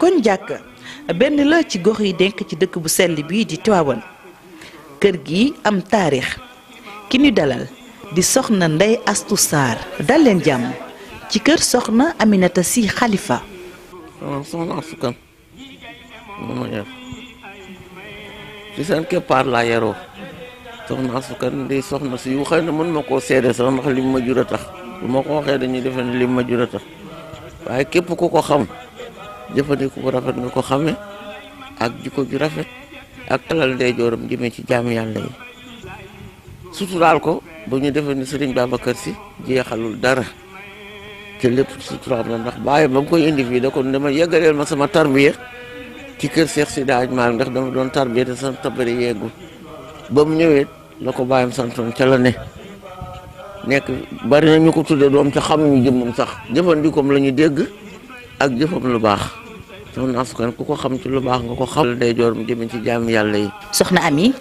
kon jàkk benn la ci gox yi denk ci dëkk bu sell bii di Tiwaawan kër gi am taarix ki ñu dalal di soxna Ndey Astu Saar dal leen jàmm ci kër soxna Aminata Si Xalifa waaw soxna Astu Kan moom ma yar ci seen keppaar laa yaroo soxna Astu Kan di soxna si yu xëy na mën ma koo seede sax ndax li ma jur a tax bu ma ko waxee dañuy defe ne li ma jur a tax waaye képp ku ko xam jëfandiku bu rafet nga ko xame ak jikko ju rafet ak alal ndeyjooram jëmee ci jaamu yàlla yi suturaal ko ba ñu defe ne Sëriñ Babacar Si jeexalul dara te lépp ci suturaam la ndax bàyyi ba mu koy indi fii da ko dama yeggaleel ma sama tarbiya ci kër Cheikh Sidi Hadj Malick ndax dama doon tarbiya te sama tabari yeggul ba mu ñëwee la ko bàyyam santoon ca la ne nekk bari na ñu ko tudde doom ca xamuñu jëmmam sax jëfandikoom la ñu dégg ak jëfam lu baax soxna Astu Kan ku ko xam ci lu baax nga ko xam day joor mu jëme ci jaam yàlla yi soxna Ami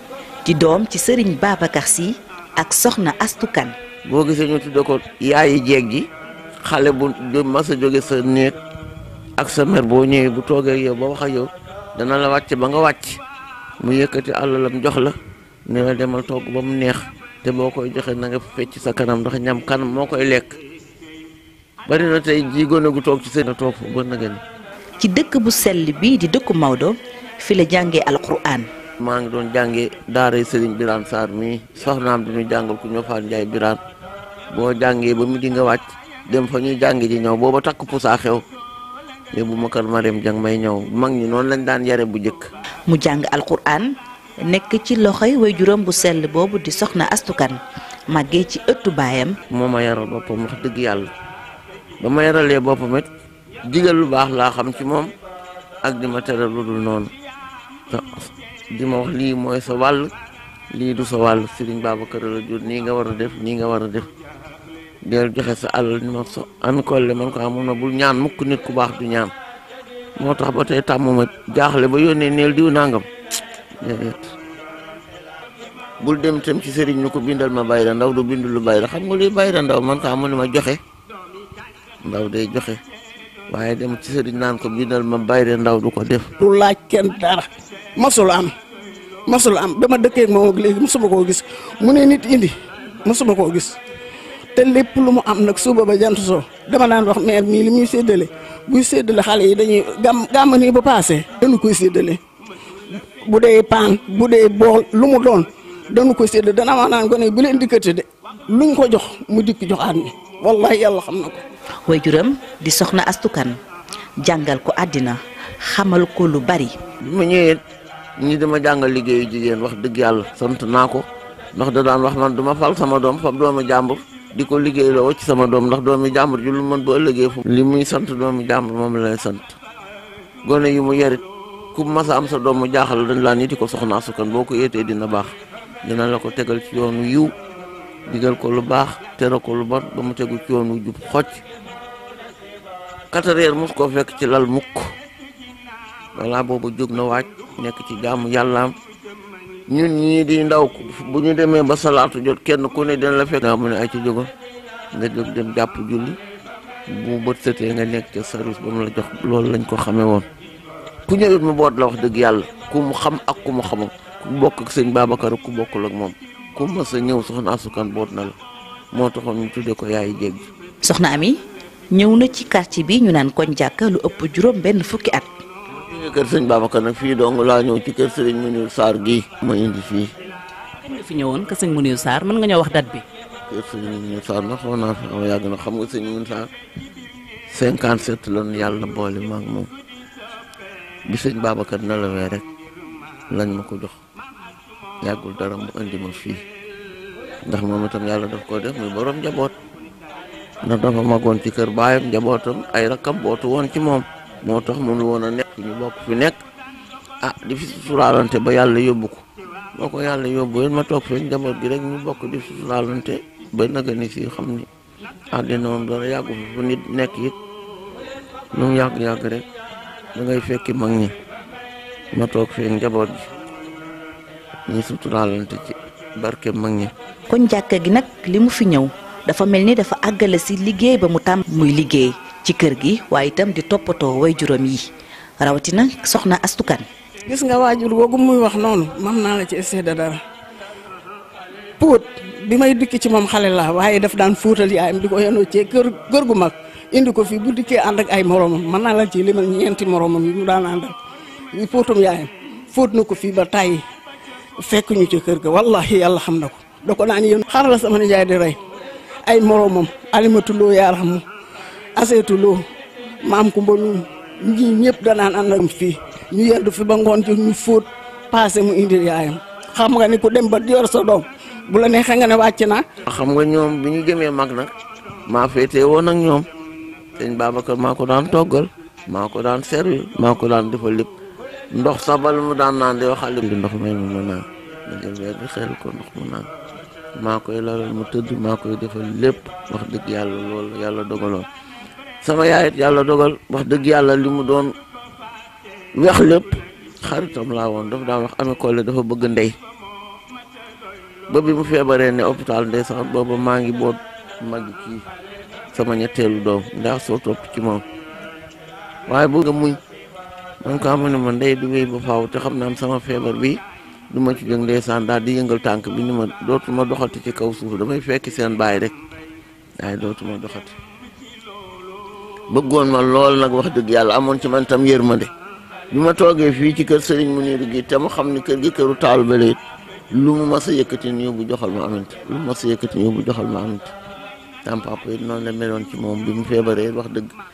di doom ci sëriñ Babacar Sy ak soxna Astu Kan boo gisee ñu tudde ko yaayi jeeg ji xale bu mas a jóge sa néeg ak sa mer boo ñëwee bu toogee yow ba wax ak yow dana la wàcc ba nga wàcc mu yëkkati àllalam jox la ne la demal togg ba mu neex te boo koy joxe na nga fecc sa kanam ndax ñam kanam moo koy lekk bari na tey jii gone gu toog ci seen toog ba naga ni ci dëkk bu sell bii di dëkku Maodo fi la jàngee alquran maa ngi doon jànge daaray Serigne Birane Sarr mii soxnaam di ñu jàngal ku ñoo faan Njaay Birane boo jàngee ba mu di nga wàcc dem fa ñuy jànge ji ñëw booba takk pusaa xew yóbbu ma kër Mariam Jang may ñëw mag ñi noonu lañ daan yare bu njëkk mu jàng alquran nekk ci loxoy waajuram bu sell boobu di soxna astukan màggee ci ëttu baayam moo ma yaral boppam wax dëgg yàlla ba ma yaralee boppam it digal lu baax laa xam ci moom ak di ma tere lu dul noonu di ma wax lii mooy sa wàll lii du sa wàll Serigne Babacar la jur nii nga war a def nii nga war a def del joxe sa alal ni ma so ami kolle man ko amoon na bul ñaan mukk nit ku baax du ñaan moo tax ba tey tàmmuma jaaxle ba yónnee neel diw nangam déedéet bul dem tam ci sëriñ ñu ko bindal ma bayra ndaw du bind lu bayra xam nga luy bayra ndaw man ko amoon ma joxe ndaw day joxe waaye dem ci sëriñ naan ko bindal ma bayra ndaw du ko def du laaj kenn dara masul am masul am ba ma dëkkee moom ak léegi mosuma koo gis mu ne nit indi mosuma koo gis te lépp lu mu am nag suba ba jant soo dama daan wax maire mii li muy séddale buy séddale xale yi dañuy gàmm gàmm nii bu paasee dañu koy séddale bu dee paan bu dee bool lu mu doon dañu koy séddale dana ma naan gone bu leen dikkati de luñ ko jox mu dikk joxaan ni wallahi yàlla xam na ko way juram di soxna astukan jàngal ko àddina xamal ko lu bari mu ñëwee ñi dama jàngal liggéeyu jigéen wax dëgg yàlla sant naa ko ndax da daan wax man duma fal sama doom fab doomu jàmbur di ko liggéey loo ci sama doom ndax doomu jàmbur ju lu mën bu ëllëgee fu li muy sant doomu jàmbur moom la lay sant gone yi mu yarit ku mas a am sa doom mu jaaxal dañ laa nit di ko soxnaa su kan boo ko yéetee dina baax dina la ko tegal ci yoonu yiw digal ko lu baax tere ko lu bon ba mu tegu ci yoonu jub xocc quatre heures mos koo fekk ci lal mukk walla boobu jóg na waaj nekk ci jaamu yàllaam ñun ñii di ndaw bu ñu demee ba salaatu jot kenn ku ne dina la fekk naa mu ne ay ci jógal nga jóg dem jàpp julli bu bët setee nga nekk ca service ba mu la jox loolu lañ ko xamee woon ku ñëwit mu boot la wax dëgg yàlla ku mu xam ak ku mu xamul ku bokk ak sëñ Babacar ku bokkul ak moom ku mas a ñëw soxna asukan boot na la moo taxoon ñu tuddee ko yaayu jéeg soxna Ami ñëw na ci quartier bi ñu naan koñ jàkka lu ëpp juróom benn fukki at. jógee kër sëñ Babacar nag fii dong laa ñëw ci kër sëriñ Muniru Sarr gii. ma indi fii. kañ nga fi ñëwoon kër sëñ Muniru Sarr mën nga ñoo wax date bi. kër sëñ Muniru Sarr nag xaw naa fi xaw yàgg na xam nga sëñ Muniru Sarr 57 la nu yàlla boole ma ak moom bi sëñ Babacar nelawee rek lañ ma ko jox. yàggul dara mu indi ma fii ndax moom itam yàlla daf koo def muy borom njaboot ndax dafa magoon ci kër baayam njabootam ay rakkam bootu woon ci moom moo tax mënu woon a nekk ñu bokk fi nekk ah di fi suturaalante ba yàlla yóbbu ko boo ko yàlla yóbbu yéen ma toog fee njaboot gi rek ñu bokk di suturaalante ba naga ni si xam ni àddina moom dara yàggu fi fu nit nekk it lu mu yàgg-yàgg rek da ngay fekki mag ñi ma toog fee njaboot ji ñu suturaalante ci barke mag ñi kon jàkka gi nag li mu fi ñëw dafa mel ni dafa àggale si liggéey ba mu tàmm muy liggéey ci kër gi waaye itam di toppatoo way juróom yi rawatina soxna astukan gis nga waajur googu muy wax noonu mën naa la ci essai de dara póot bi may dikk ci moom xale laa waaye daf daan fóotal yaayam di ko yenoo ci kër kër gu mag indi ko fii bu dikkee ànd ak ay moromam mën naa la ci limal ñeenti moromam yi mu daan àndal yi póotum yaayam fóot na ko fii ba tàyyi fekk ñu ci kër ga wallahi yàlla xam na ko da ko naan yéen xar la sama nijaay di rey ay moromam alimatu loo yaaramu aseetu loo maam kumba lum ñi ñëpp danaan ànd ak fii ñu yendu fi ba ngoon ci ñu fóot paase mu indi yaayam xam nga ni ku dem ba yor sa doom bu la neexee nga ne wàcc naa xam nga ñoom bi ñu jëmee mag nag maa féetee woon ak ñoom sëñ Babacar maa ko daan toggal maa ko daan servi maa ko daan defal lépp ndox sax bala mu daan naan di waxal lépp di ndox may ma ma naan ma jël weer bi xel ko ndox mu naan maa koy lalal mu tëdd maa koy defal lépp wax dëgg yàlla loolu yàlla dogaloon sama yaay it yàlla dogal wax dëgg yàlla li mu doon weex lépp xaritam laa woon daf daan wax amee kolle dafa bëgg ndey ba bi mu feebaree ne hôpital ndeysaan booba maa ngi boot mag kii sama ñetteelu doom ndax soo topp ci moom waaye bëgg a muñ man ko amoon ne ma ndey du wéy ba faaw te xam naa sama feebar bi du ma ci jóg ndeysaan daal di yëngal tànk bi ni ma dootuma doxati ci kaw suuf damay fekk seen baay rek waaye dootuma doxati bëggoon ma lool nag wax dëgg yàlla amoon ci man tam yërmande bi ma toogee fii ci kër Serigne Mounirou gi te mu xam ni kër gi këru taal ba léegi lu mu mas a yëkkati ñu yóbbu joxal ma amint lu mu mas a yëkkati ñu yóbbu joxal ma amint tam papa it noonu la meloon ci moom bi mu feebaree wax dëgg